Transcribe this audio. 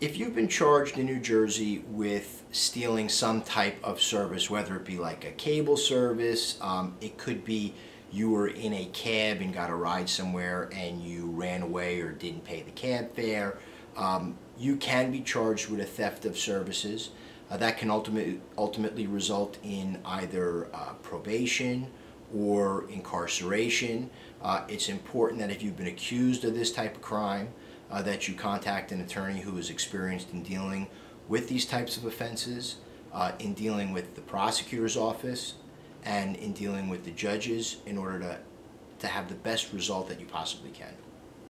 if you've been charged in New Jersey with stealing some type of service, whether it be like a cable service, um, it could be you were in a cab and got a ride somewhere and you ran away or didn't pay the cab fare, um, you can be charged with a theft of services. Uh, that can ultimately, ultimately result in either uh, probation or incarceration. Uh, it's important that if you've been accused of this type of crime, uh, that you contact an attorney who is experienced in dealing with these types of offenses, uh, in dealing with the prosecutor's office, and in dealing with the judges in order to, to have the best result that you possibly can.